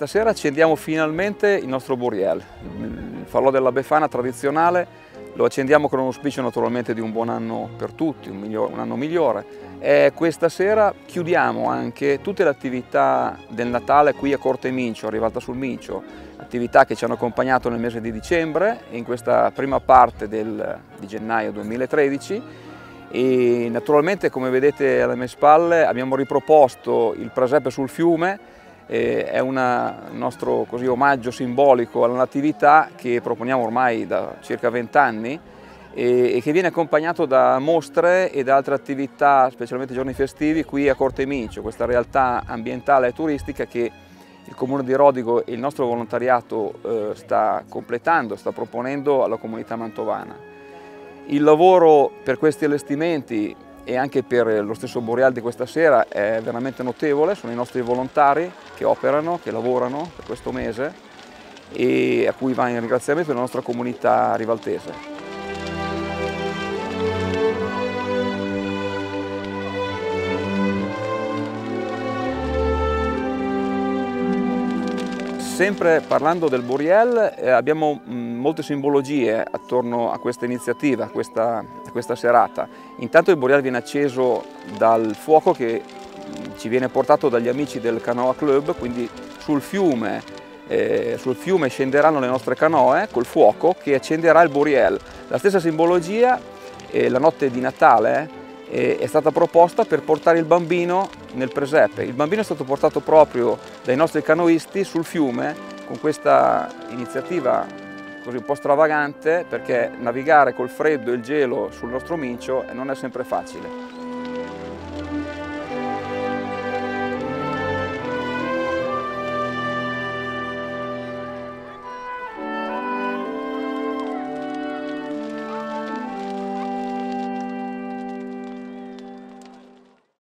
Stasera accendiamo finalmente il nostro Buriel, il falò della Befana tradizionale, lo accendiamo con un auspicio naturalmente di un buon anno per tutti, un, migliore, un anno migliore. E questa sera chiudiamo anche tutte le attività del Natale qui a Corte Mincio, arrivata sul Mincio, attività che ci hanno accompagnato nel mese di dicembre in questa prima parte del, di gennaio 2013 e naturalmente come vedete alle mie spalle abbiamo riproposto il presepe sul fiume è un nostro così, omaggio simbolico alla Natività che proponiamo ormai da circa 20 anni e, che viene accompagnato da mostre e da altre attività, specialmente giorni festivi, qui a Corte Mincio, questa realtà ambientale e turistica che il Comune di Rodigo e il nostro volontariato eh, sta completando, sta proponendo alla comunità mantovana. Il lavoro per questi allestimenti e anche per lo stesso Boreal di questa sera è veramente notevole, sono i nostri volontari che operano, che lavorano per questo mese e a cui va in ringraziamento della nostra comunità rivaltese. Sempre parlando del Boreal eh, abbiamo mh, mm, molte simbologie attorno a questa iniziativa, a questa, a questa serata. Intanto il Boreal viene acceso dal fuoco che mm, ci viene portato dagli amici del Canoa Club, quindi sul fiume, eh, sul fiume scenderanno le nostre canoe col fuoco che accenderà il Boreal. La stessa simbologia, eh, la notte di Natale, è stata proposta per portare il bambino nel presepe. Il bambino è stato portato proprio dai nostri canoisti sul fiume con questa iniziativa così un po' stravagante perché navigare col freddo e il gelo sul nostro mincio non è sempre facile.